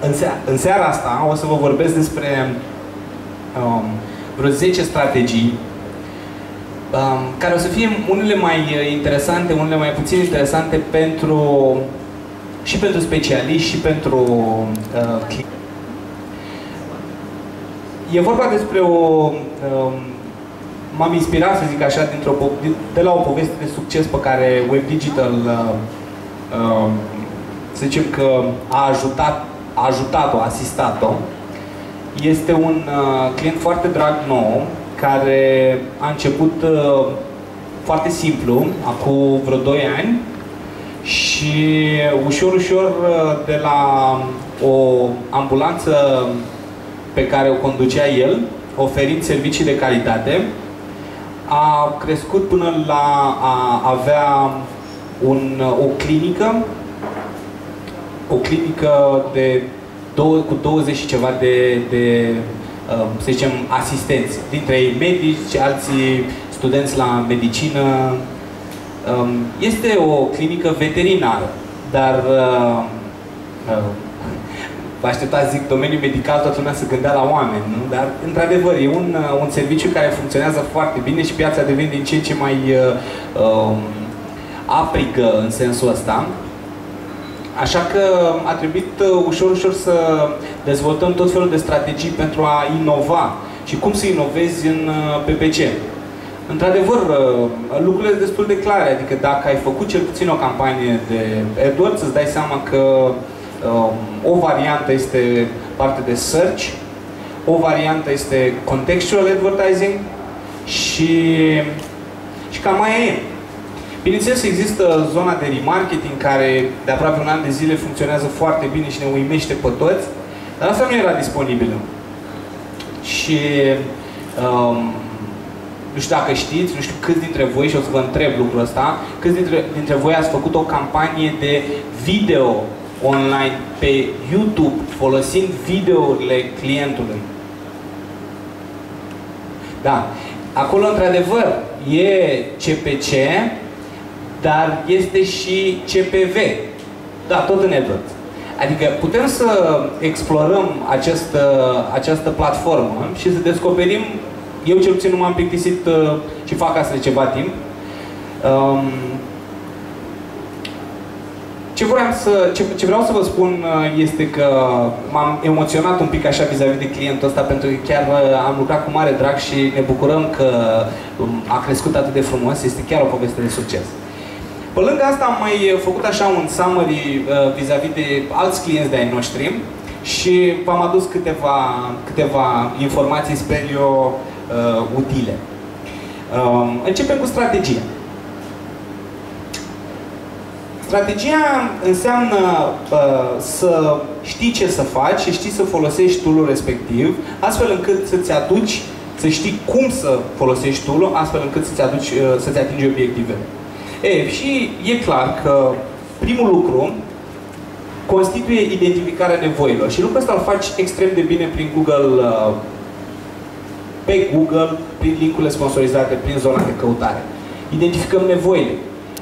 În, seara, în seara asta o să vă vorbesc despre um, vreo 10 strategii um, care o să fie unele mai interesante, unele mai puțin interesante pentru și pentru specialiști și pentru uh, clienți. E vorba despre o... Um, M-am inspirat, să zic așa, dintr-o, de la o poveste de succes pe care Web Digital, uh, uh, să zicem că a ajutat, a ajutat-o, a asistat-o. Este un uh, client foarte drag nou, care a început uh, foarte simplu, acum vreo 2 ani, și ușor, ușor, uh, de la o ambulanță pe care o conducea el, oferind servicii de calitate, a crescut până la a avea un, o clinică, o clinică de două, cu 20 și ceva de, de uh, să zicem, asistenți, dintre ei medici, alții studenți la medicină. Um, este o clinică veterinară, dar uh, vă așteptați, zic, domeniul medical, toată lumea se gândea la oameni, nu? Dar, într-adevăr, e un, uh, un serviciu care funcționează foarte bine și piața devine din ce în ce mai uh, um, aprigă în sensul ăsta. Așa că a trebuit uh, ușor, ușor să dezvoltăm tot felul de strategii pentru a inova. Și cum să inovezi în uh, PPC. Într-adevăr, uh, lucrurile sunt destul de clare, adică dacă ai făcut cel puțin o campanie de AdWords, îți dai seama că Um, o variantă este parte de search, o variantă este contextual advertising și, și cam mai e. Bineînțeles, există zona de remarketing care de aproape un an de zile funcționează foarte bine și ne uimește pe toți, dar asta nu era disponibilă. Și um, nu știu dacă știți, nu știu câți dintre voi, și o să vă întreb lucrul ăsta, câți dintre, dintre voi ați făcut o campanie de video online pe YouTube folosind videourile clientului. Da. Acolo, într-adevăr, e CPC, dar este și CPV. Da, tot în AdWords. Adică putem să explorăm această, această platformă și să descoperim, eu cel puțin nu m-am plictisit uh, și fac asta de ceva timp, um, ce, vreau să, ce, ce vreau să vă spun uh, este că m-am emoționat un pic așa vis-a-vis -vis de clientul ăsta pentru că chiar uh, am lucrat cu mare drag și ne bucurăm că um, a crescut atât de frumos. Este chiar o poveste de succes. Pe lângă asta am mai făcut așa un summary uh, vis-a-vis -vis de alți clienți de-ai noștri și v-am adus câteva, câteva informații, sper eu, uh, utile. Uh, începem cu strategia. Strategia înseamnă uh, să știi ce să faci și știi să folosești tool respectiv, astfel încât să-ți aduci, să știi cum să folosești tool astfel încât să-ți, aduci, uh, să-ți atingi obiectivele. E, și e clar că primul lucru constituie identificarea nevoilor și lucrul ăsta îl faci extrem de bine prin Google, uh, pe Google, prin linkurile sponsorizate, prin zona de căutare. Identificăm nevoile,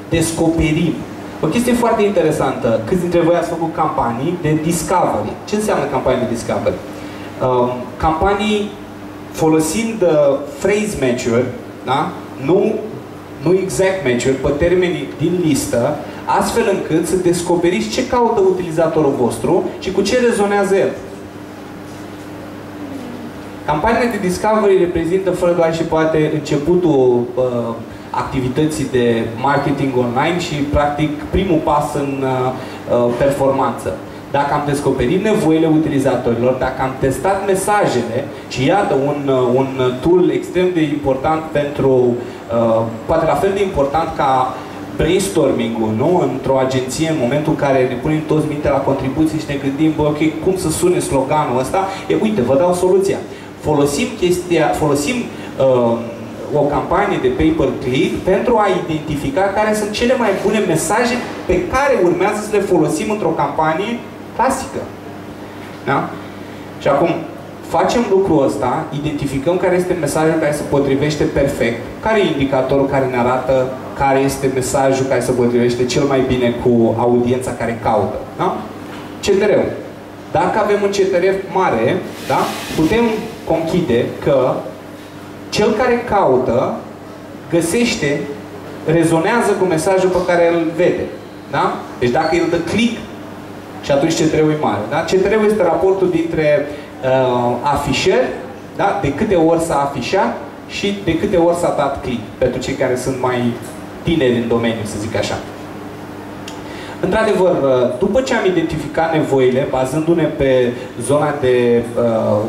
descoperim, o chestie foarte interesantă. Câți dintre voi ați făcut campanii de discovery? Ce înseamnă campanii de discovery? Um, campanii folosind uh, phrase match-uri, da? nu, nu exact match-uri, pe termenii din listă, astfel încât să descoperiți ce caută utilizatorul vostru și cu ce rezonează el. Campaniile de discovery reprezintă fără doar și poate începutul uh, activității de marketing online și, practic, primul pas în uh, uh, performanță. Dacă am descoperit nevoile utilizatorilor, dacă am testat mesajele și iată un, uh, un tool extrem de important pentru, uh, poate la fel de important ca brainstorming-ul, nu? Într-o agenție, în momentul în care ne punem toți minte la contribuții și ne gândim, bă, ok, cum să sune sloganul ăsta? E, uite, vă dau soluția. Folosim chestia, folosim uh, o campanie de pay-per-click pentru a identifica care sunt cele mai bune mesaje pe care urmează să le folosim într-o campanie clasică. Da? Și acum, facem lucrul ăsta, identificăm care este mesajul care se potrivește perfect, care e indicatorul care ne arată care este mesajul care se potrivește cel mai bine cu audiența care caută. Da? CTR-ul. Dacă avem un CTR mare, da, putem conchide că cel care caută găsește, rezonează cu mesajul pe care îl vede. Da? Deci dacă el dă click, și atunci CTR-ul e mare. Da? CTR-ul este raportul dintre uh, afișări, da? de câte ori s-a afișat și de câte ori s-a dat click, pentru cei care sunt mai tineri în domeniu, să zic așa. Într-adevăr, uh, după ce am identificat nevoile, bazându-ne pe zona de uh,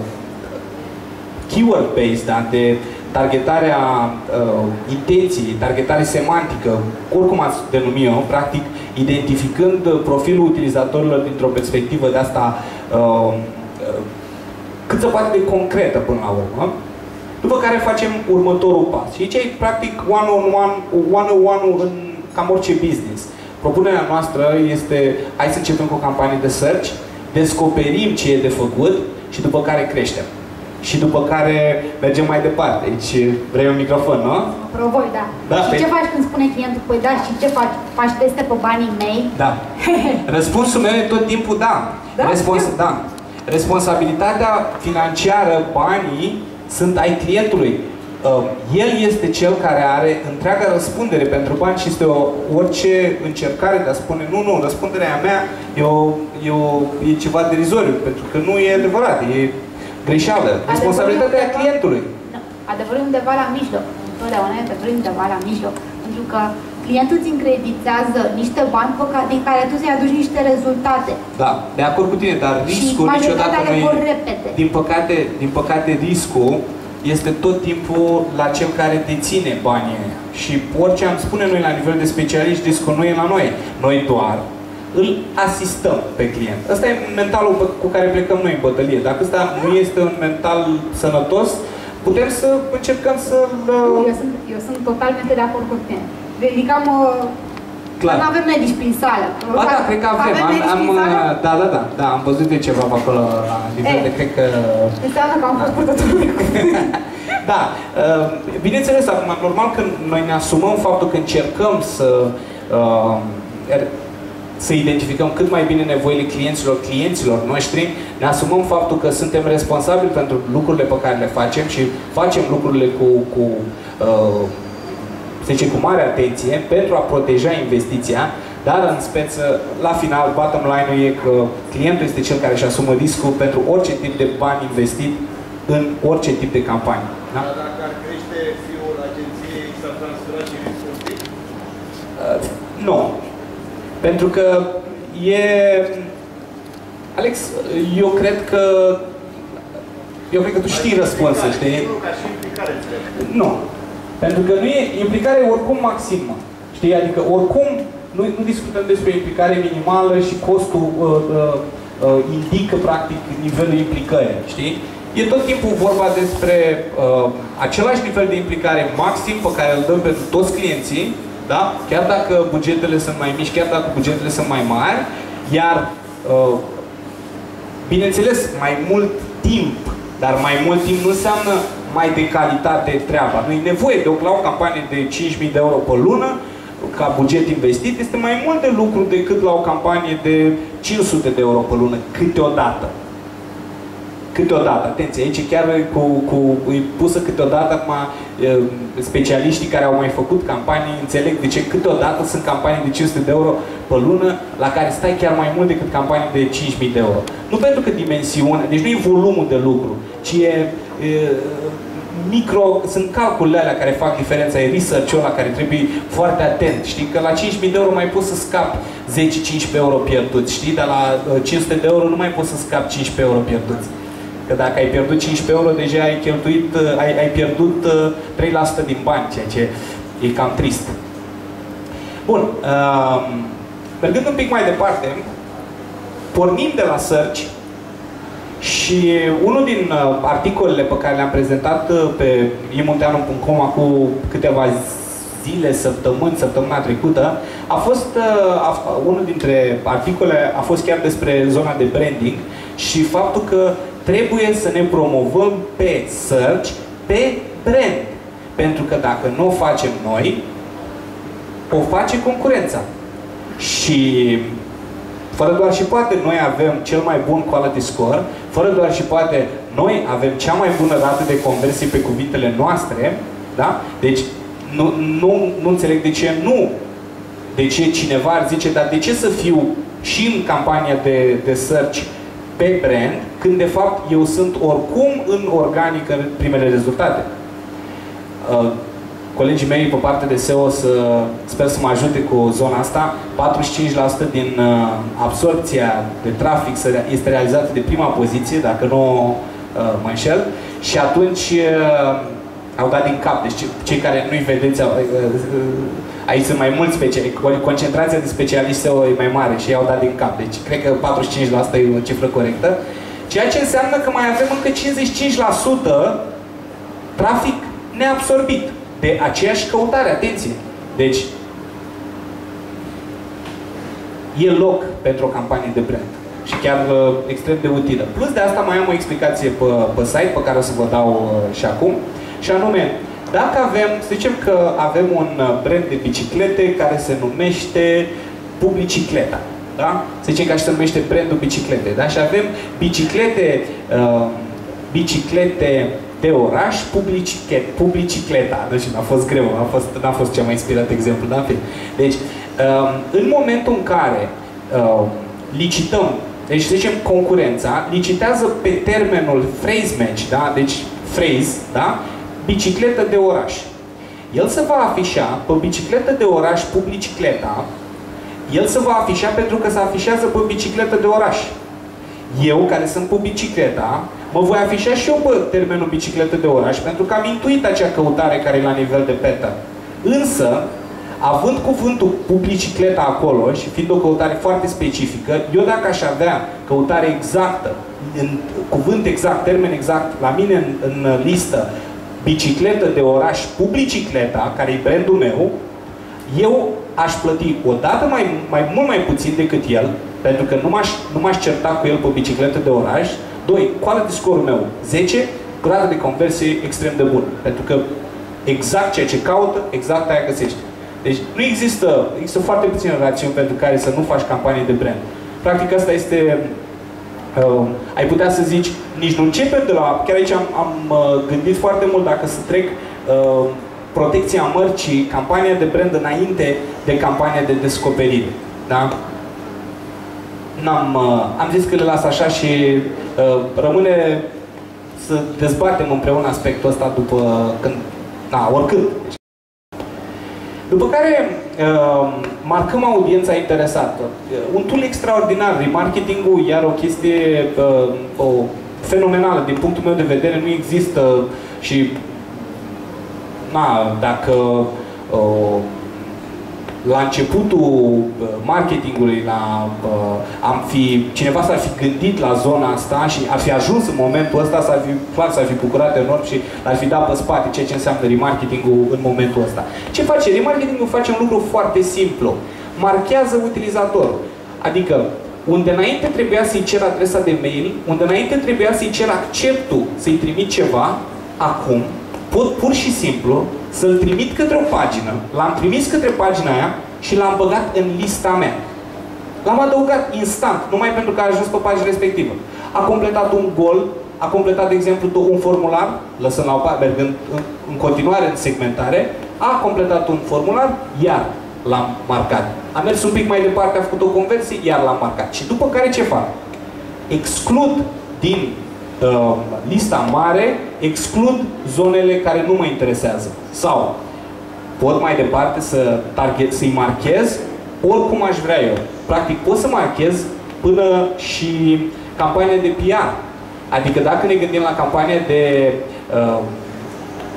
keyword-based, da, de targetarea uh, intenției, targetare semantică, oricum ați denumit-o, practic, identificând profilul utilizatorilor dintr-o perspectivă de asta uh, uh, cât se poate de concretă până la urmă, după care facem următorul pas. Și aici e practic one-on-one, one-on-one în cam orice business. Propunerea noastră este, hai să începem cu o campanie de search, descoperim ce e de făcut și după care creștem și după care mergem mai departe. Deci vrei un microfon, nu? Provoi, da. da și pe... ce faci când spune clientul, păi da, și ce faci? Faci teste pe banii mei? Da. Răspunsul meu e tot timpul da. Da? Respons da. Responsabilitatea financiară, banii, sunt ai clientului. Uh, el este cel care are întreaga răspundere pentru bani și este o, orice încercare de a spune nu, nu, răspunderea mea e, o, e, o, e ceva derizoriu, pentru că nu e adevărat, e greșeală. Responsabilitatea clientului. Adevărul undeva la mijloc. Întotdeauna e adevărul undeva la mijloc. Pentru că clientul îți încreditează niște bani pe care, din care tu să-i aduci niște rezultate. Da, de acord cu tine, dar riscul și niciodată nu e... Din păcate, din păcate, riscul este tot timpul la cel care deține banii Și orice am spune noi la nivel de specialiști, riscul nu e la noi. Noi doar îl asistăm pe client. Ăsta e mentalul cu care plecăm noi în bătălie. Dacă ăsta nu este un mental sănătos, putem să încercăm să... Eu sunt, eu sunt totalmente de acord cu tine. Ridicam o... Clar. Nu avem medici prin sală. Ba da, cred că avem. avem am, am, da, da, da, da, am văzut de ceva pe acolo la nivel de, cred că... Înseamnă că am fost purtătorul Da, uh, bineînțeles, acum, normal că noi ne asumăm faptul că încercăm să uh, să identificăm cât mai bine nevoile clienților, clienților noștri, ne asumăm faptul că suntem responsabili pentru lucrurile pe care le facem și facem lucrurile cu, cu uh, să zice, cu mare atenție pentru a proteja investiția, dar în speță, la final, bottom line-ul e că clientul este cel care își asumă riscul pentru orice tip de bani investit în orice tip de campanie. Da? Dar dacă ar crește fiul agenției, s-ar transfera și riscul? Uh, nu. Pentru că e... Alex, eu cred că... Eu cred că tu știi răspunsul, știi? Nu. Pentru că nu e... Implicarea e oricum maximă. Știi? Adică oricum nu, nu discutăm despre implicare minimală și costul uh, uh, uh, indică practic nivelul implicării, știi? E tot timpul vorba despre uh, același nivel de implicare maxim pe care îl dăm pentru toți clienții, da? Chiar dacă bugetele sunt mai mici, chiar dacă bugetele sunt mai mari, iar, uh, bineînțeles, mai mult timp, dar mai mult timp nu înseamnă mai de calitate treaba. Nu e nevoie de o, la o campanie de 5.000 de euro pe lună, ca buget investit, este mai mult de lucru decât la o campanie de 500 de euro pe lună, câteodată câteodată, atenție, aici chiar cu, cu, e pusă câteodată acum specialiștii care au mai făcut campanii înțeleg de ce câteodată sunt campanii de 500 de euro pe lună la care stai chiar mai mult decât campanii de 5.000 de euro. Nu pentru că dimensiunea, deci nu e volumul de lucru, ci e, e micro, sunt calculele alea care fac diferența, e research-ul la care trebuie foarte atent. Știi că la 5.000 de euro mai poți să scapi 10-15 euro pierduți, știi? Dar la 500 de euro nu mai poți să scapi 15 euro pierduți. Că dacă ai pierdut 15 euro, deja ai cheltuit, uh, ai, ai pierdut 3% uh, din bani, ceea ce e cam trist. Bun, uh, mergând un pic mai departe, pornim de la search și unul din uh, articolele pe care le-am prezentat uh, pe imunteanu.com acum câteva zile, săptămâni, săptămâna trecută, a fost, uh, a, unul dintre articole a fost chiar despre zona de branding și faptul că trebuie să ne promovăm pe search, pe brand. Pentru că dacă nu o facem noi, o face concurența. Și Fără doar și poate, noi avem cel mai bun quality score, fără doar și poate, noi avem cea mai bună rată de conversie pe cuvintele noastre, da? Deci, nu, nu, nu înțeleg de ce nu. De ce cineva ar zice, dar de ce să fiu și în campania de, de search pe brand, când de fapt eu sunt oricum în organic în primele rezultate. Uh, colegii mei pe partea de SEO să, sper să mă ajute cu zona asta. 45% din uh, absorpția de trafic este realizată de prima poziție, dacă nu uh, mă înșel. Și atunci au dat din cap. Deci cei care nu-i vedeți, aici sunt mai mulți specialiști, concentrația de specialiști SEO e mai mare și ei au dat din cap. Deci cred că 45% e o cifră corectă. Ceea ce înseamnă că mai avem încă 55% trafic neabsorbit de aceeași căutare. Atenție! Deci, e loc pentru o campanie de brand și chiar uh, extrem de utilă. Plus de asta mai am o explicație pe, pe site pe care o să vă dau uh, și acum. Și anume, dacă avem, să zicem că avem un uh, brand de biciclete care se numește Publicicleta. Da? Să zicem că așa se numește brandul biciclete. Da? Și avem biciclete, uh, biciclete de oraș, publiciclet, publicicleta. Deci a fost greu, a fost, n-a fost cel mai inspirat exemplu, da? Deci, uh, în momentul în care uh, licităm, deci să zicem concurența, licitează pe termenul phrase match, da? Deci phrase, da? bicicletă de oraș. El se va afișa pe bicicletă de oraș publicicleta, el se va afișa pentru că se afișează pe bicicletă de oraș. Eu, care sunt pe bicicleta, mă voi afișa și eu pe termenul bicicletă de oraș, pentru că am intuit acea căutare care e la nivel de petă. Însă, având cuvântul publicicleta acolo și fiind o căutare foarte specifică, eu dacă aș avea căutare exactă, în cuvânt exact, termen exact, la mine în, în listă, bicicletă de oraș Publicicleta, care e brandul meu, eu aș plăti o dată mai, mai mult mai puțin decât el, pentru că nu m-aș, nu m-aș certa cu el pe bicicletă de oraș. Doi, de scorul meu 10, gradă de conversie extrem de bun. Pentru că exact ceea ce caută, exact aia găsește. Deci nu există, există foarte puține rațiuni pentru care să nu faci campanie de brand. Practic asta este Uh, ai putea să zici, nici nu începem de la... Chiar aici am, am uh, gândit foarte mult dacă să trec uh, protecția mărcii, campania de brand înainte de campania de descoperire. Da? N-am, uh, am zis că le las așa și uh, rămâne să dezbatem împreună aspectul ăsta după când, na, oricând. După care uh, marcăm audiența interesată. Uh, un tool extraordinar, remarketing-ul, iar o chestie uh, o, fenomenală. Din punctul meu de vedere, nu există și na, dacă uh, la începutul uh, marketingului, la, uh, am fi, cineva s-ar fi gândit la zona asta și ar fi ajuns în momentul ăsta, s-ar fi, clar, s-ar fi bucurat enorm și ar fi dat pe spate ceea ce înseamnă remarketingul în momentul ăsta. Ce face? Remarketingul face un lucru foarte simplu. Marchează utilizatorul. Adică, unde înainte trebuia să-i cer adresa de mail, unde înainte trebuia să-i cer acceptul să-i trimit ceva, acum pot pur și simplu să-l trimit către o pagină, l-am trimis către pagina aia și l-am băgat în lista mea. L-am adăugat instant, numai pentru că a ajuns pe pagina respectivă. A completat un gol, a completat, de exemplu, un formular, lăsând la o parte, mergând în, în continuare în segmentare, a completat un formular, iar l-am marcat. A mers un pic mai departe, a făcut o conversie, iar l-am marcat. Și după care ce fac? Exclud din uh, lista mare, exclud zonele care nu mă interesează. Sau pot mai departe să target, să-i marchez oricum aș vrea eu. Practic pot să marchez până și campania de PR. Adică dacă ne gândim la campania de uh,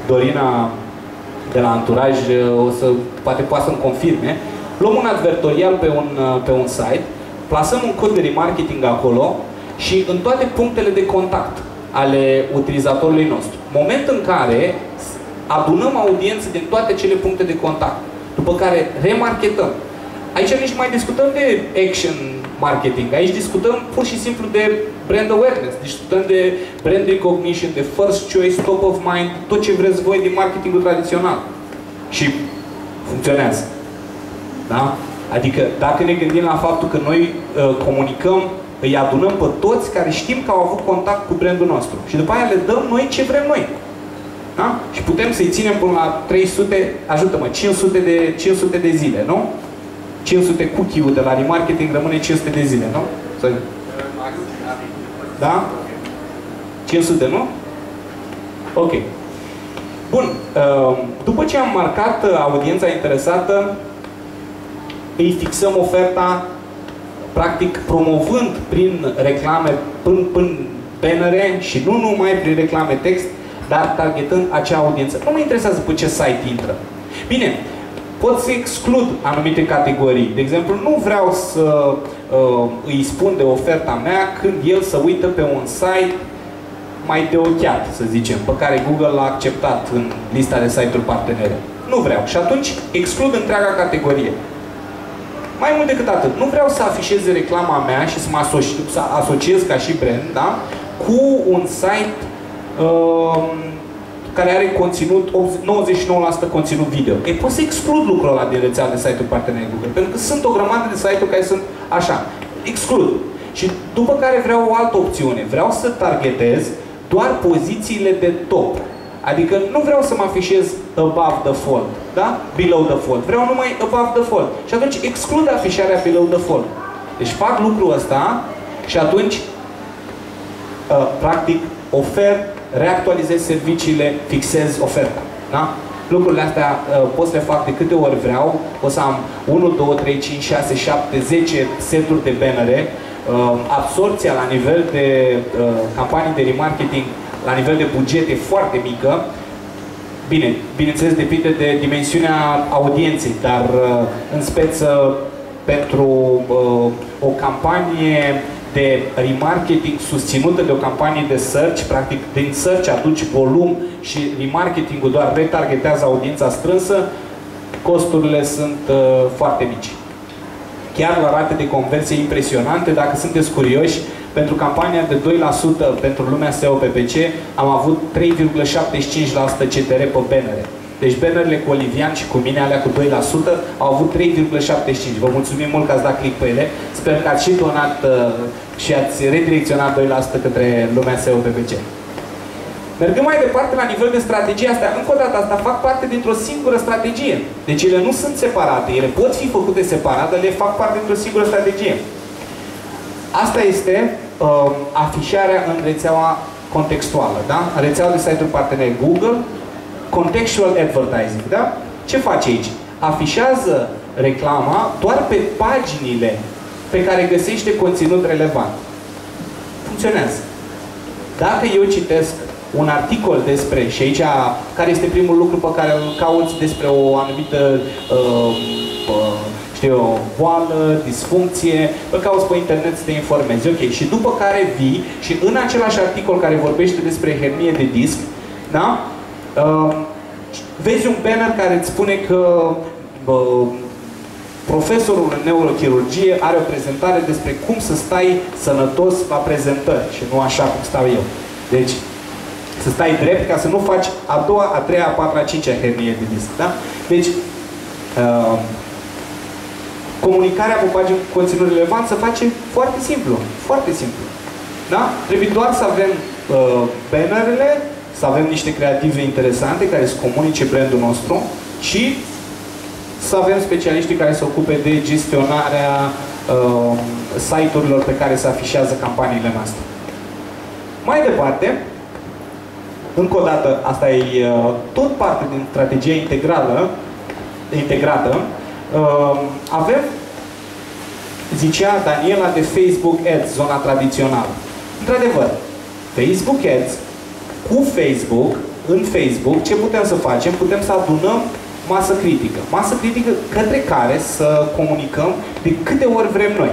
Dorina de la Anturaj, uh, o să, poate poate să-mi confirme, luăm un advertorial pe un, uh, pe un site, plasăm un cod de remarketing acolo și în toate punctele de contact ale utilizatorului nostru. Moment în care adunăm audiențe din toate cele puncte de contact, după care remarketăm. Aici nici mai discutăm de action marketing, aici discutăm pur și simplu de brand awareness, discutăm de brand recognition, de first choice, top of mind, tot ce vreți voi din marketingul tradițional. Și funcționează. Da? Adică dacă ne gândim la faptul că noi uh, comunicăm, îi adunăm pe toți care știm că au avut contact cu brandul nostru. Și după aia le dăm noi ce vrem noi. Da? Și putem să-i ținem până la 300, ajută-mă, 500 de, 500 de zile, nu? 500 cookie-ul de la remarketing rămâne 500 de zile, nu? Să... Da? 500, nu? Ok. Bun. Uh, după ce am marcat uh, audiența interesată, îi fixăm oferta practic promovând prin reclame până, până bannere și nu numai prin reclame text, dar targetând acea audiență. Nu mă interesează pe ce site intră. Bine, pot să exclud anumite categorii. De exemplu, nu vreau să uh, îi spun de oferta mea când el să uită pe un site mai de ochiat, să zicem, pe care Google l-a acceptat în lista de site-uri partenere. Nu vreau. Și atunci exclud întreaga categorie. Mai mult decât atât, nu vreau să afișez reclama mea și să mă asociez, să asociez ca și brand, da? Cu un site uh, care are conținut, 99% conținut video. E pot să exclud lucrul ăla din rețeaua de site-uri parteneri Google, pentru că sunt o grămadă de site-uri care sunt așa. Exclud. Și după care vreau o altă opțiune. Vreau să targetez doar pozițiile de top. Adică nu vreau să mă afișez above the fold, da? Below the fold. Vreau numai above the fold. Și atunci exclud afișarea below the fold. Deci fac lucrul ăsta și atunci uh, practic ofer, reactualizez serviciile, fixez oferta. Da? Lucrurile astea uh, pot să le fac de câte ori vreau. O să am 1, 2, 3, 5, 6, 7, 10 seturi de bannere. Uh, absorția la nivel de uh, campanii de remarketing la nivel de buget e foarte mică. Bine, bineînțeles depinde de dimensiunea audienței, dar uh, în speță pentru uh, o campanie de remarketing susținută de o campanie de search, practic din search aduci volum și remarketingul doar retargetează audiența strânsă, costurile sunt uh, foarte mici. Chiar la rate de conversie impresionante, dacă sunteți curioși, pentru campania de 2% pentru lumea SEO PPC am avut 3,75% CTR pe bannere. Deci bannerele cu Olivian și cu mine, alea cu 2%, au avut 3,75. Vă mulțumim mult că ați dat click pe ele. Sper că ați și donat uh, și ați redirecționat 2% către lumea SEO PPC. Mergând mai departe la nivel de strategie, asta, încă o dată, asta fac parte dintr-o singură strategie. Deci ele nu sunt separate, ele pot fi făcute separat, dar le fac parte dintr-o singură strategie. Asta este uh, afișarea în rețeaua contextuală, da? În rețeaua de site-uri parteneri Google, contextual advertising, da? Ce face aici? Afișează reclama doar pe paginile pe care găsește conținut relevant. Funcționează. Dacă eu citesc un articol despre, și aici care este primul lucru pe care îl cauți despre o anumită uh, uh, știu o boală, disfuncție, îl cauți pe internet să te informezi. Ok, și după care vii și în același articol care vorbește despre hernie de disc, da? Uh, vezi un banner care îți spune că uh, profesorul în neurochirurgie are o prezentare despre cum să stai sănătos la prezentări și nu așa cum stau eu. Deci, să stai drept ca să nu faci a doua, a treia, a patra, a cincea hernie de disc. Da? Deci, uh, comunicarea pe pagini cu conținut relevant se face foarte simplu. Foarte simplu. Da? Trebuie doar să avem uh, bannerele, să avem niște creative interesante care să comunice brandul nostru și să avem specialiștii care se ocupe de gestionarea uh, site-urilor pe care se afișează campaniile noastre. Mai departe, încă o dată, asta e uh, tot parte din strategia integrală, integrată, uh, avem, zicea Daniela, de Facebook Ads, zona tradițională. Într-adevăr, Facebook Ads, cu Facebook, în Facebook, ce putem să facem? Putem să adunăm masă critică. Masă critică către care să comunicăm de câte ori vrem noi.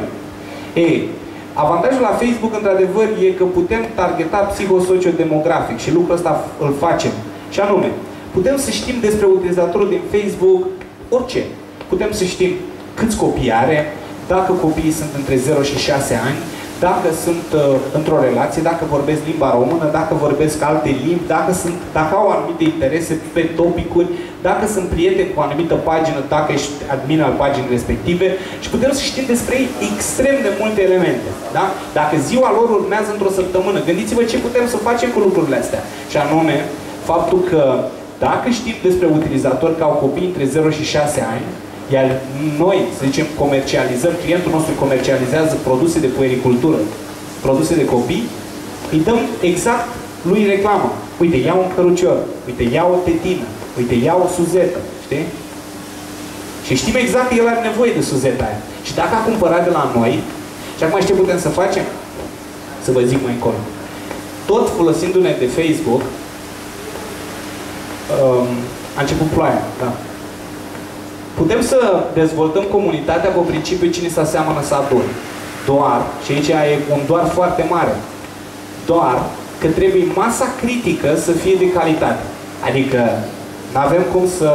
Ei, avantajul la Facebook, într-adevăr, e că putem targeta psihosociodemografic și lucrul ăsta îl facem. Și anume, putem să știm despre utilizatorul din Facebook orice. Putem să știm câți copii are, dacă copiii sunt între 0 și 6 ani, dacă sunt uh, într-o relație, dacă vorbesc limba română, dacă vorbesc alte limbi, dacă, sunt, dacă au anumite interese pe topicuri, dacă sunt prieteni cu o anumită pagină, dacă ești admin al paginii respective și putem să știm despre ei extrem de multe elemente. Da? Dacă ziua lor urmează într-o săptămână, gândiți-vă ce putem să facem cu lucrurile astea. Și anume, faptul că dacă știm despre utilizatori ca au copii între 0 și 6 ani, iar noi, să zicem, comercializăm, clientul nostru comercializează produse de puericultură, produse de copii, îi dăm exact lui reclamă. Uite, ia un cărucior, uite, ia o tetină, uite, ia o suzetă, știi? Și știm exact că el are nevoie de suzeta aia. Și dacă a cumpărat de la noi, și acum ce putem să facem? Să vă zic mai încolo. Tot folosindu-ne de Facebook, um, a început ploaia, da. Putem să dezvoltăm comunitatea pe principiul cine se aseamănă să adun. Doar, și aici e un doar foarte mare, doar că trebuie masa critică să fie de calitate. Adică nu avem cum să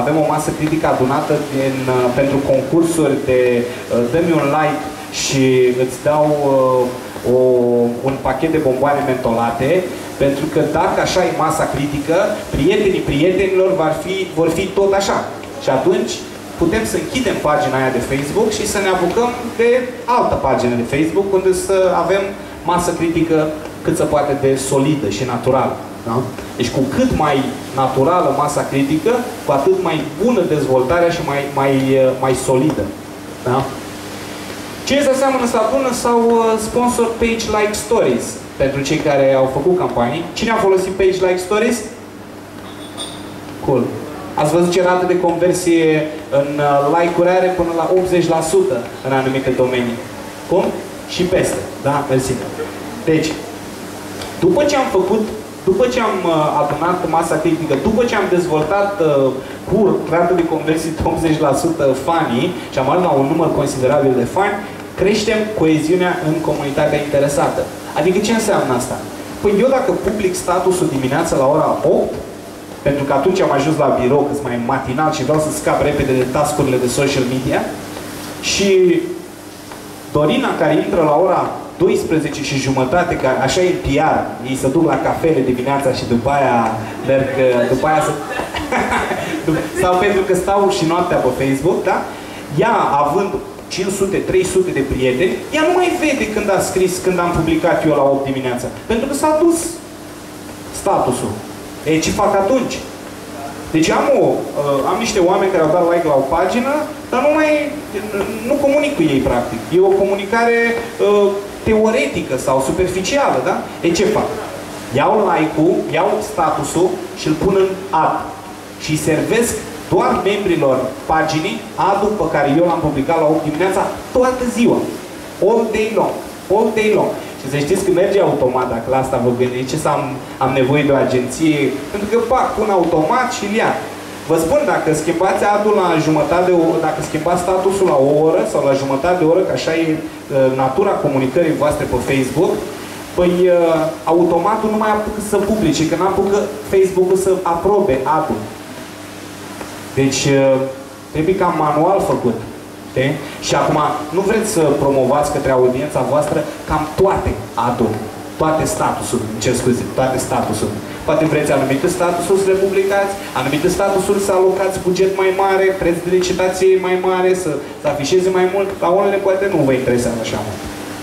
avem o masă critică adunată din, uh, pentru concursuri de uh, dă-mi un like și îți dau uh, o, un pachet de bomboane mentolate, pentru că dacă așa e masa critică, prietenii prietenilor vor fi, vor fi tot așa. Și atunci putem să închidem pagina aia de Facebook și să ne apucăm de altă pagină de Facebook unde să avem masă critică cât se poate de solidă și naturală. Da? Deci cu cât mai naturală masa critică, cu atât mai bună dezvoltarea și mai, mai, mai solidă. Da? Cine se seamănă să adună sau uh, sponsor page like stories pentru cei care au făcut campanii. Cine a folosit page like stories? Cool. Ați văzut ce rată de conversie în uh, like-uri are până la 80% în anumite domenii. Cum? Și peste. Da? Mersi. Deci, după ce am făcut, după ce am uh, adunat masa critică, după ce am dezvoltat uh, cu rată de conversie de 80% fanii și am ajuns la un număr considerabil de fani, creștem coeziunea în comunitatea interesată. Adică ce înseamnă asta? Păi eu dacă public statusul dimineața la ora 8, pentru că atunci am ajuns la birou, că mai matinal și vreau să scap repede de tascurile de social media, și Dorina care intră la ora 12 și jumătate, că așa e PR, ei se duc la cafele dimineața și după aia merg, după aia să... sau pentru că stau și noaptea pe Facebook, da? Ea, având 500, 300 de prieteni, ea nu mai vede când a scris, când am publicat eu la 8 dimineața. Pentru că s-a dus statusul. E, ce fac atunci? Deci am, o, uh, am niște oameni care au dat like la o pagină, dar nu mai, nu comunic cu ei, practic. E o comunicare uh, teoretică sau superficială, da? E ce fac? Iau like-ul, iau statusul și îl pun în ad. Și servesc doar membrilor paginii adul pe care eu l-am publicat la 8 dimineața toată ziua. All day long. All day long. Și să știți că merge automat, dacă la asta vă gândiți, ce să am, am nevoie de o agenție, pentru că fac, pun automat și ia. Vă spun, dacă schimbați adul la jumătate de oră, dacă schimbați statusul la o oră sau la jumătate de oră, că așa e uh, natura comunicării voastre pe Facebook, păi uh, automatul nu mai apucă să publice, că nu apucă Facebook-ul să aprobe adul. Deci, uh, trebuie ca manual făcut. De? Și acum, nu vreți să promovați către audiența voastră cam toate adul, toate statusul, ce scuze, toate statusul. Poate vreți anumite statusuri să le publicați, anumite statusuri să alocați buget mai mare, preț de licitație mai mare, să, să afișeze mai mult, la unele poate nu vă interesează așa mult.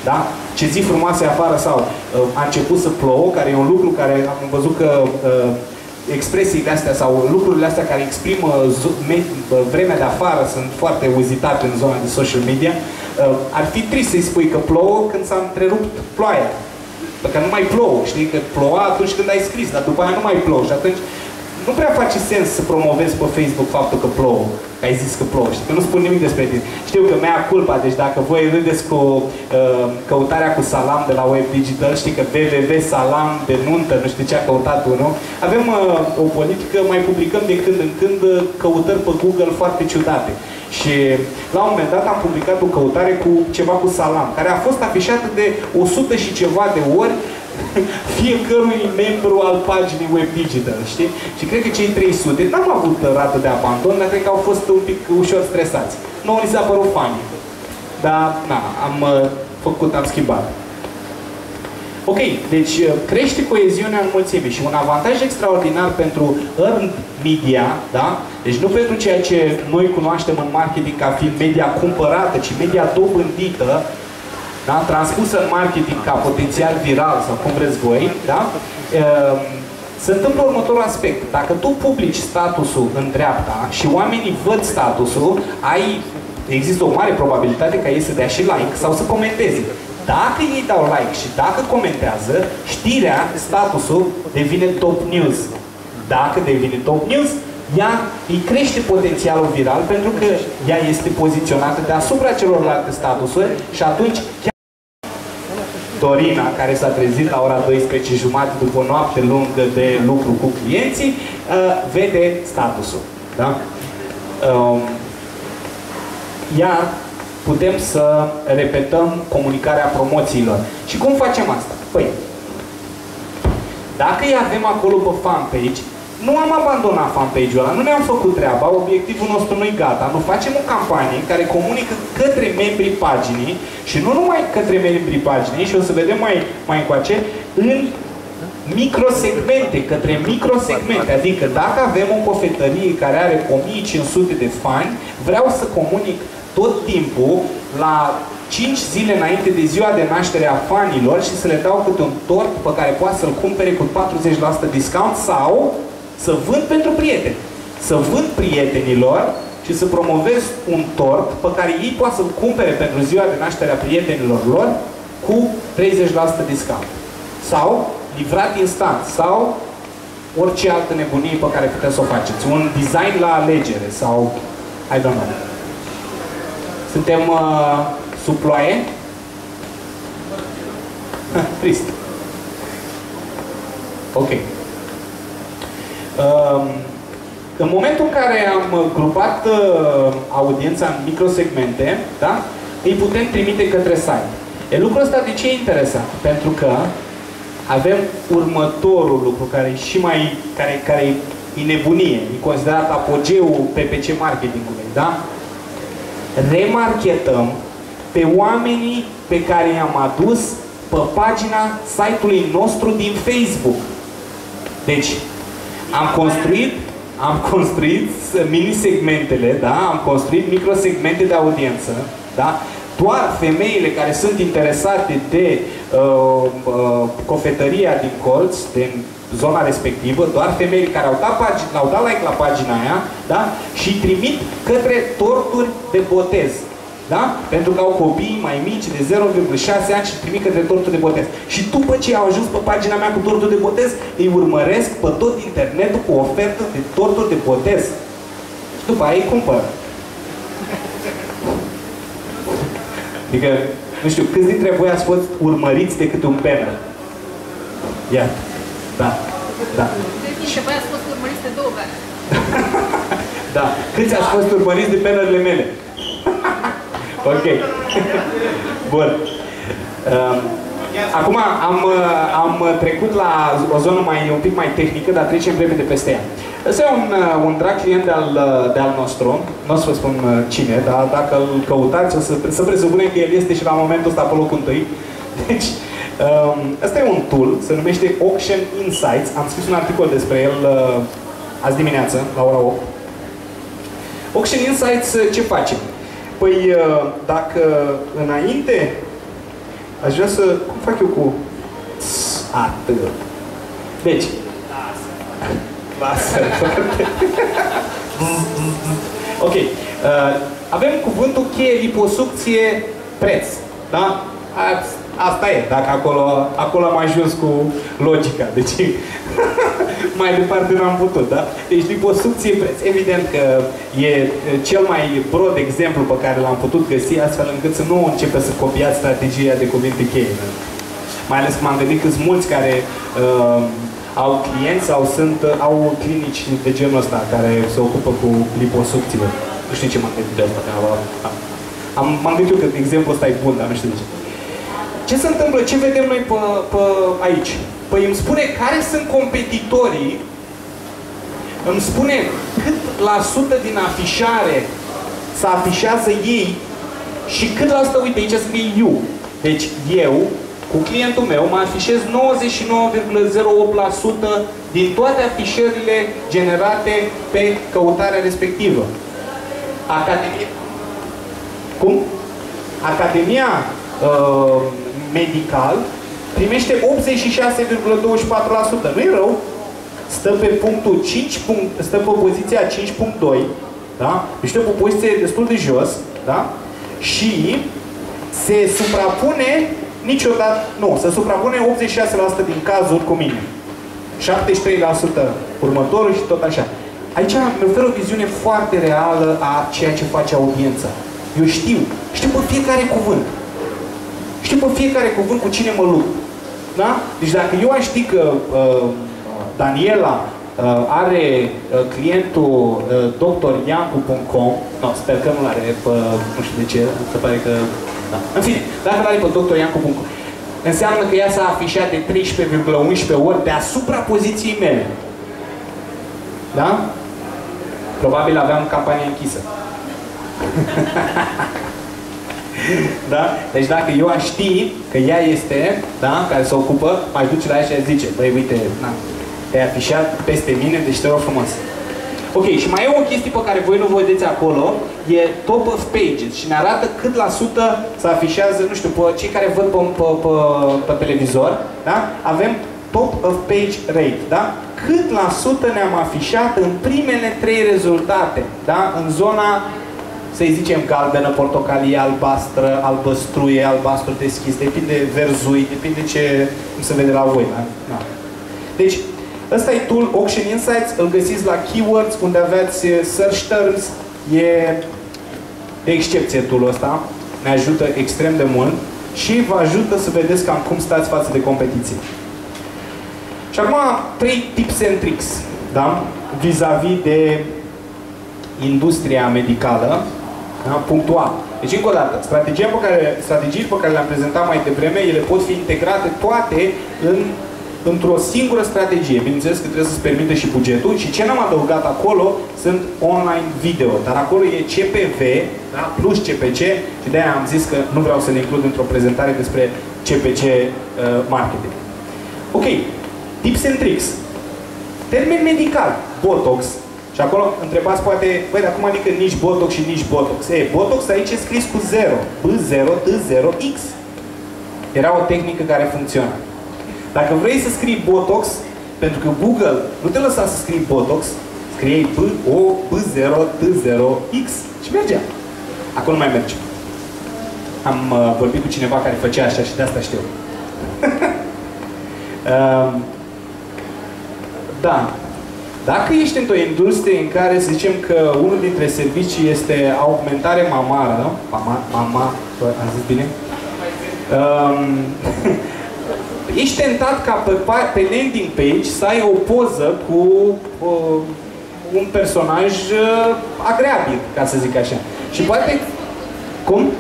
Da? Ce zi frumoasă afară sau uh, a început să plouă, care e un lucru care am văzut că uh, expresiile astea sau lucrurile astea care exprimă vremea de afară sunt foarte uzitate în zona de social media, uh, ar fi trist să-i spui că plouă când s-a întrerupt ploaia. Pentru că nu mai plouă, știi? Că ploua atunci când ai scris, dar după aia nu mai plouă și atunci nu prea face sens să promovezi pe Facebook faptul că plouă, că ai zis că plouă, știi? Că nu spun nimic despre tine. Știu că mea culpa, deci dacă voi râdeți cu uh, căutarea cu salam de la Web Digital, știi că www salam de nuntă, nu știu ce a căutat unul, avem uh, o politică, mai publicăm de când în când uh, căutări pe Google foarte ciudate. Și la un moment dat am publicat o căutare cu ceva cu salam, care a fost afișată de 100 și ceva de ori fiecărui membru al paginii Web Digital, știi? Și cred că cei 300 n-am avut rată de abandon, dar cred că au fost un pic ușor stresați. Nu li s-a părut fani. Dar, na, am uh, făcut, am schimbat. Ok, deci uh, crește coeziunea în mulțime și un avantaj extraordinar pentru earned media, da? Deci nu pentru ceea ce noi cunoaștem în marketing ca fiind media cumpărată, ci media dobândită, da? transpusă în marketing ca potențial viral sau cum vreți voi, da? Uh, se întâmplă următorul aspect. Dacă tu publici statusul în dreapta și oamenii văd statusul, ai, există o mare probabilitate ca ei să dea și like sau să comenteze. Dacă ei dau like și dacă comentează, știrea, statusul, devine top news. Dacă devine top news, ea îi crește potențialul viral pentru că ea este poziționată deasupra celorlalte statusuri și atunci chiar Dorina, care s-a trezit la ora 12 jumate după o noapte lungă de lucru cu clienții, uh, vede statusul. Da? Um, iar putem să repetăm comunicarea promoțiilor. Și cum facem asta? Păi, dacă îi avem acolo pe fanpage, nu am abandonat fanpage-ul ăla, nu ne-am făcut treaba, obiectivul nostru nu-i gata. Nu facem o campanie care comunică către membrii paginii și nu numai către membrii paginii, și o să vedem mai, mai încoace, în microsegmente, către microsegmente. Adică dacă avem o cofetărie care are 1500 de fani, vreau să comunic tot timpul la 5 zile înainte de ziua de naștere a fanilor și să le dau câte un tort pe care poate să-l cumpere cu 40% discount sau să vând pentru prieteni. Să vând prietenilor și să promovez un tort pe care ei poate să-l cumpere pentru ziua de naștere a prietenilor lor cu 30% discount. Sau livrat instant. Sau orice altă nebunie pe care puteți să o faceți. Un design la alegere sau I don't know. Suntem uh, sub ploaie? Trist. Ok. Um, în momentul în care am grupat uh, audiența în microsegmente, da? îi putem trimite către site. E lucrul ăsta de ce e interesant? Pentru că avem următorul lucru care e și mai, care, care e nebunie, e considerat apogeul PPC marketingului, da? Remarketăm pe oamenii pe care i-am adus pe pagina site-ului nostru din Facebook. Deci, am construit, am construit mini-segmentele, da? am construit microsegmente de audiență, da? Doar femeile care sunt interesate de uh, uh, cofetăria din colț, din zona respectivă, doar femeile care au dat, pagina, au dat like la pagina aia, da? și trimit către torturi de botez. Da? Pentru că au copii mai mici de 0,6 ani și trimit către tortul de botez. Și după ce au ajuns pe pagina mea cu tortul de botez, îi urmăresc pe tot internetul cu ofertă de torturi de botez. Și după aia îi cumpără. Adică, nu știu, câți dintre voi ați fost urmăriți de câte un banner? Ia. Da. Da. Și voi ați fost urmăriți de două banner. da. Câți ați fost urmăriți de bannerele mele? Ok. Bun. Um, acum am, uh, am trecut la o zonă mai, un pic mai tehnică, dar trecem repede peste ea. Ăsta e un, uh, un drag client de-al, uh, de-al nostru, nu o să vă spun cine, dar dacă îl căutați, o să, să presupunem că el este și la momentul ăsta pe locul întâi. Deci, um, ăsta e un tool, se numește Auction Insights. Am scris un articol despre el azi dimineață, la ora 8. Auction Insights ce face? Păi, uh, dacă înainte aș vrea să... Cum fac eu cu... Atât. Deci... Lasă. ok. Uh, avem cuvântul cheie liposucție preț. Da? Asta e, dacă acolo, acolo am ajuns cu logica. Deci, mai departe nu am putut, da? Deci, liposucție preț. Evident că e cel mai broad exemplu pe care l-am putut găsi, astfel încât să nu începe să copiați strategia de cuvinte cheie. Da? Mai ales că m-am gândit că sunt mulți care uh, au clienți sau sunt, uh, au clinici de genul ăsta care se ocupă cu liposucțiile. Nu știu ce m-am gândit de asta. Am, m-am gândit eu că exemplul ăsta e bun, dar nu știu de ce. Ce se întâmplă? Ce vedem noi pe, pe aici? Păi îmi spune care sunt competitorii, îmi spune cât la sută din afișare să afișează ei și cât la sută, uite, aici scrie you. Deci eu, cu clientul meu mă afișez 99,08% din toate afișările generate pe căutarea respectivă. Academia... Cum? Academia uh, Medical primește 86,24%. Nu e rău. Stă pe punctul 5, punct, stă pe poziția 5.2, da? Deci stă pe poziție destul de jos, da? Și se suprapune niciodată, nu, se suprapune 86% din cazuri cu mine. 73% următorul și tot așa. Aici mi oferă o viziune foarte reală a ceea ce face audiența. Eu știu, știu pe fiecare cuvânt. Știu pe fiecare cuvânt cu cine mă lupt. Da? Deci dacă eu aș ști că uh, Daniela uh, are uh, clientul uh, dryancu.com, no, sper că nu are pe, nu știu de ce, se pare că, da. În fine, dacă nu are pe dryancu.com, înseamnă că ea s-a afișat de 13,11 ori deasupra poziției mele. Da? Probabil aveam campanie închisă. da? Deci dacă eu aș ști că ea este, da, care se ocupă, mai duce la ea și zice, băi, uite, na, te-ai afișat peste mine, deci te rog frumos. Ok, și mai e o chestie pe care voi nu vă vedeți acolo, e top of pages și ne arată cât la sută se afișează, nu știu, pe cei care văd pe, pe, pe, pe televizor, da? Avem top of page rate, da? Cât la sută ne-am afișat în primele trei rezultate, da? În zona să-i zicem galbenă, portocalie, albastră, albăstruie, albastru deschis, depinde verzui, depinde ce cum se vede la voi. Da? Da. Deci, ăsta e tool Auction Insights, îl găsiți la Keywords, unde aveți eh, search terms, e de excepție tool ăsta, ne ajută extrem de mult și vă ajută să vedeți cam cum stați față de competiție. Și acum, trei tips and tricks, da? Vis-a-vis -vis de industria medicală, da? punctual. Deci, încă o dată, strategia pe care, strategii pe care le-am prezentat mai devreme, ele pot fi integrate toate în, într-o singură strategie. Bineînțeles că trebuie să-ți permite și bugetul și ce n-am adăugat acolo sunt online video, dar acolo e CPV da? plus CPC și de-aia am zis că nu vreau să le includ într-o prezentare despre CPC uh, marketing. Ok, tips and tricks. Termen medical, Botox, și acolo întrebați poate, băi, dar cum adică nici Botox și nici Botox? E, Botox aici e scris cu 0. B0, T0, X. Era o tehnică care funcționa. Dacă vrei să scrii Botox, pentru că Google nu te lăsa să scrii Botox, scriei B, O, B0, T0, X și mergea. Acolo nu mai merge. Am uh, vorbit cu cineva care făcea așa și de asta știu. uh, da, dacă ești într-o industrie în care să zicem că unul dintre servicii este augmentare mamară, nu? Mama, mama, am zis bine? Um, ești tentat ca pe, pe landing page să ai o poză cu uh, un personaj uh, agreabil, ca să zic așa. Și poate... Cum?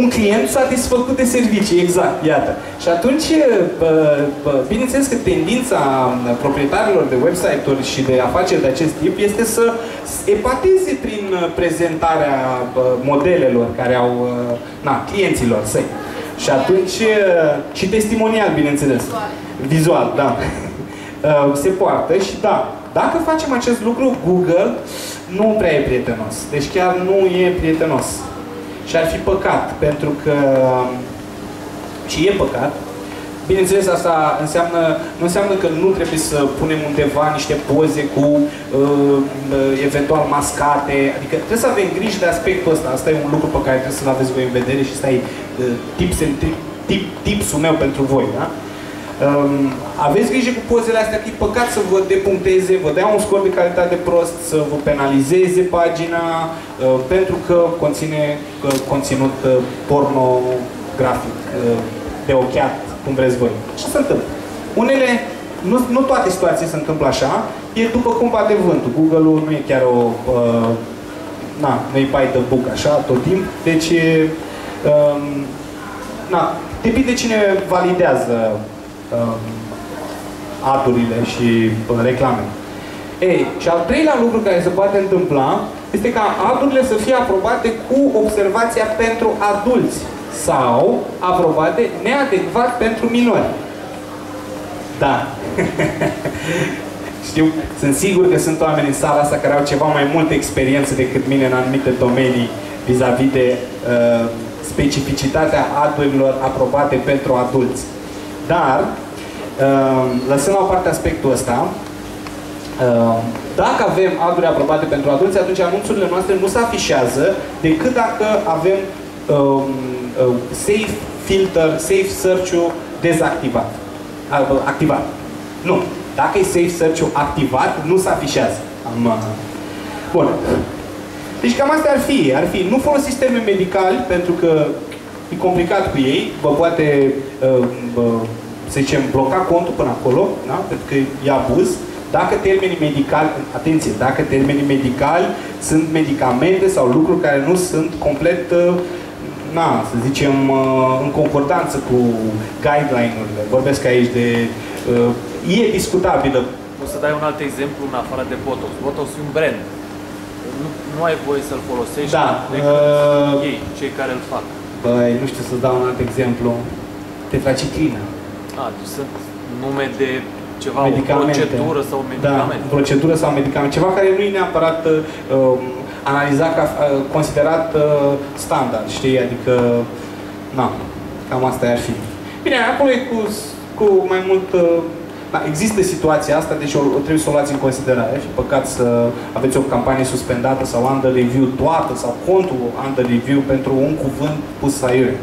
Un client satisfăcut de servicii, exact, iată. Și atunci, bineînțeles că tendința proprietarilor de website-uri și de afaceri de acest tip este să epateze prin prezentarea modelelor care au, na, clienților săi. Și atunci, și testimonial, bineînțeles. Vizual, da. Se poartă și da, dacă facem acest lucru, Google nu prea e prietenos. Deci chiar nu e prietenos. Și ar fi păcat, pentru că și e păcat, Bineînțeles, asta înseamnă, nu înseamnă că nu trebuie să punem undeva niște poze cu uh, eventual mascate, adică trebuie să avem grijă de aspectul ăsta. Asta e un lucru pe care trebuie să-l aveți voi în vedere și stai uh, tips, tip, tipsul meu pentru voi. Da? Um, aveți grijă cu pozele astea, că e păcat să vă depuncteze, vă dea un scor de calitate prost, să vă penalizeze pagina, uh, pentru că conține uh, conținut uh, pornografic, uh, de ochiat, cum vreți voi. Ce se întâmplă? Unele, nu, nu toate situații se întâmplă așa, e după cum bate vântul. Google-ul nu e chiar o, uh, na, nu e by the book așa tot timp, deci um, na, depinde cine validează uh, adurile și uh, reclame. Ei, și al treilea lucru care se poate întâmpla este ca adurile să fie aprobate cu observația pentru adulți. sau aprobate neadecvat pentru minori. Da. Știu, sunt sigur că sunt oameni în sala asta care au ceva mai multă experiență decât mine în anumite domenii vis-a-vis -vis de uh, specificitatea aturilor aprobate pentru adulți. Dar, uh, lăsând la o parte aspectul ăsta, uh, dacă avem aduri aprobate pentru adulți, atunci anunțurile noastre nu se afișează decât dacă avem uh, uh, safe filter, safe search-ul dezactivat. Uh, activat. Nu. Dacă e safe search-ul activat, nu se afișează. Am, uh... Bun. Deci cam asta ar fi. Ar fi. Nu folosiți termeni medicali pentru că e complicat cu ei. Vă poate, uh, uh, să zicem, bloca contul până acolo, da? pentru că e abuz. Dacă termenii medicali, atenție, dacă termenii medicali sunt medicamente sau lucruri care nu sunt complet, uh, na, să zicem, uh, în concordanță cu guideline-urile. Vorbesc aici de... Uh, e discutabilă. O să dai un alt exemplu în afară de Botox. Botox e un brand. Nu, nu ai voie să-l folosești da, decât uh, ei, cei care îl fac. Băi, nu știu să dau un alt exemplu. Tetraciclină. A, deci sunt nume de ceva, medicamente. o procedură sau un medicament. Da, procedură sau medicament. Ceva care nu e neapărat uh, analizat ca uh, considerat uh, standard, știi? Adică, na, cam asta ar fi. Bine, acolo e cu, cu mai mult... Uh, da, există situația asta, deci o, o trebuie să o luați în considerare. Și păcat să aveți o campanie suspendată sau under review toată sau contul under review pentru un cuvânt pus aiure.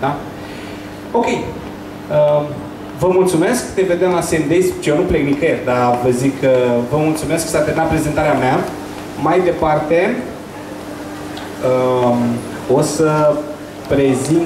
Da? Ok. Uh, Vă mulțumesc, ne vedem la Same Days, eu nu plec nicăieri, dar vă zic că vă mulțumesc că s-a terminat prezentarea mea. Mai departe, um, o să prezint